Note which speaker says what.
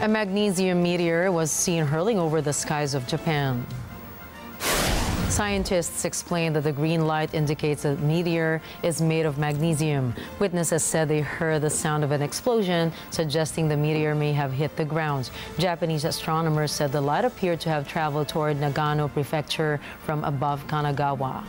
Speaker 1: A magnesium meteor was seen hurling over the skies of Japan. Scientists explain that the green light indicates that meteor is made of magnesium. Witnesses said they heard the sound of an explosion, suggesting the meteor may have hit the ground. Japanese astronomers said the light appeared to have traveled toward Nagano Prefecture from above Kanagawa.